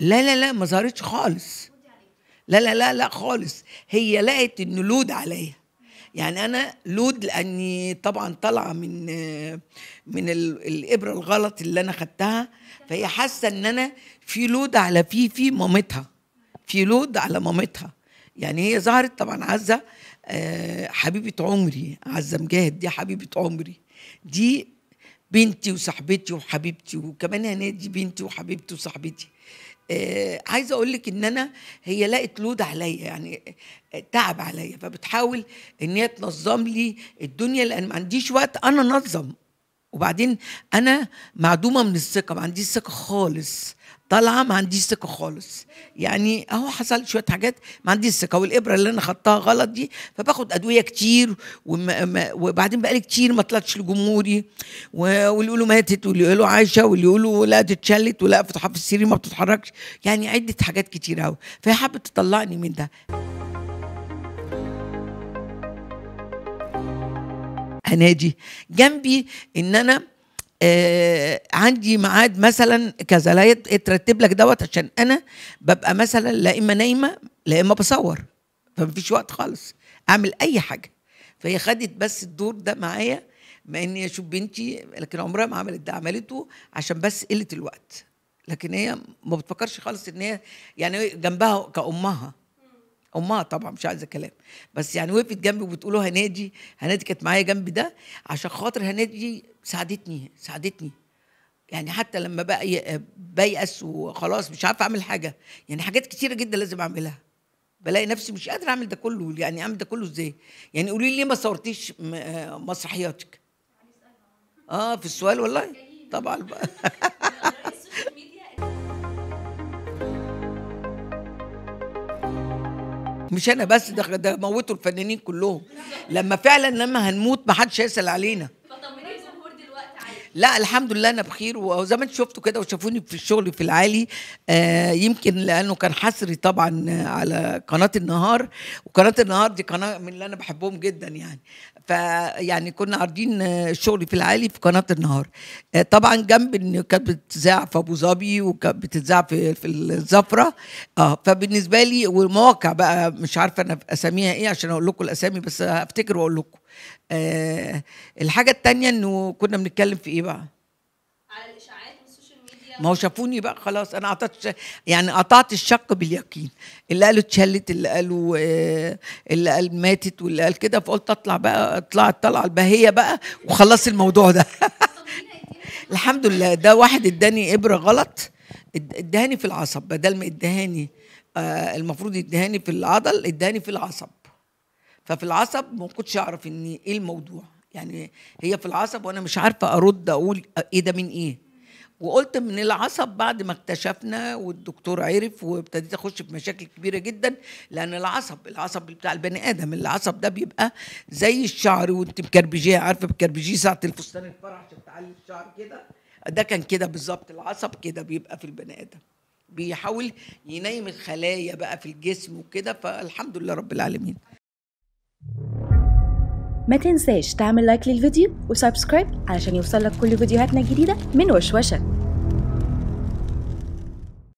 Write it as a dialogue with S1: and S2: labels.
S1: لا لا لا ما ظهرتش خالص. لا لا لا لا خالص. هي لقت انه لود عليا. يعني أنا لود لأني طبعا طالعة من من ال- الإبرة الغلط اللي أنا خدتها. فهي حاسة إن أنا في لود على في في مامتها. في لود على مامتها. يعني هي ظهرت طبعا عزة آه، حبيبة عمري عزة مجاهد دي حبيبة عمري. دي بنتي وصاحبتي وحبيبتي وكمان هنادي دي بنتي وحبيبتي وصاحبتي. آه عايزة أقول لك إن أنا هي لقت لود عليا يعني آه، تعب عليا. فبتحاول إن هي تنظم لي الدنيا لأن ما عنديش وقت أنا أنظم. وبعدين أنا معدومة من الثقة ما عنديش ثقة خالص. طالعه ما عنديش ثقة خالص. يعني أهو حصل شوية حاجات ما عنديش ثقة. والإبرة اللي أنا خدتها غلط دي فباخد أدوية كتير وبعدين بقالي كتير ما طلعتش لجمهوري. واللي يقولوا ماتت واللي يقولوا عايشة واللي يقولوا لا اتشلت ولا في السرير ما بتتحركش. يعني عدة حاجات كتير قوي فهي حابة تطلعني من ده. هنادي جنبي إن أنا آه عندي ميعاد مثلا كذا لا يت- يترتب لك دوت عشان أنا ببقى مثلا لا إما نايمة لا إما بصور فمفيش وقت خالص أعمل أي حاجة. فهي خدت بس الدور ده معايا مع إني أشوف بنتي لكن عمرها ما عملت ده عملته عشان بس قلة الوقت. لكن هي ما بتفكرش خالص إن هي يعني جنبها كأمها. امها طبعا مش عايزة كلام. بس يعني وقفت جنبي وبتقولوا هنادي هنادي كانت معايا جنبي ده عشان خاطر هنادي ساعدتني ساعدتني. يعني حتى لما بقى بيأس وخلاص مش عارفة أعمل حاجة. يعني حاجات كتيرة جدا لازم أعملها. بلاقي نفسي مش قادرة أعمل ده كله. يعني أعمل ده كله إزاي؟ يعني قولي لي ليه ما صورتيش آه، مسرحياتك؟ آه في السؤال والله؟ طبعا بقى. مش أنا بس ده ده موتوا الفنانين كلهم. لما فعلا لما هنموت ما حدش هيسأل علينا. لا الحمد لله أنا بخير وزي ما أنتوا شفتوا كده وشافوني في الشغل في العالي آه يمكن لأنه كان حصري طبعا على قناة النهار وقناة النهار دي قناة من اللي أنا بحبهم جدا يعني. فيعني كنا عارضين الشغل في العالي في قناة النهار. آه طبعا جنب إن كانت بتذاع في أبو ظبي وكانت بتذاع في في الزفرة. آه فبالنسبة لي والمواقع بقى مش عارفة أنا أساميها إيه عشان أقول لكم الأسامي بس هفتكر وأقول لكم. آه الحاجة التانية إنه كنا بنتكلم في إيه بقى؟ ما هو شافوني بقى خلاص أنا قطعت يعني قطعت الشق باليقين. اللي قالوا اتشلت اللي قالوا آه، اللي قال ماتت واللي قال كده فقلت أطلع بقى أطلع الطلعه البهية بقى وخلص الموضوع ده. الحمد لله ده واحد اداني إبرة غلط اد- اداني في العصب. بدل ما ادهاني آه المفروض يدهاني في العضل اداني في العصب. ففي العصب ما كنتش أعرف ان إيه الموضوع. يعني هي في العصب وأنا مش عارفة أرد أقول إيه ده من إيه. وقلت من العصب بعد ما اكتشفنا والدكتور عرف وابتديت أخش في مشاكل كبيرة جدا لأن العصب العصب بتاع البني آدم العصب ده بيبقى زي الشعر وأنت مكربجيه عارفة بتكربجيه ساعة الفستان الفرح عشان تعلي الشعر كده؟ ده كان كده بالظبط العصب كده بيبقى في البني آدم. بيحاول ينيم الخلايا بقى في الجسم وكده فالحمد لله رب العالمين.
S2: ما تنساش تعمل like للفيديو و subscribe علشان يوصلك كل فيديوهاتنا الجديدة من وشوشة.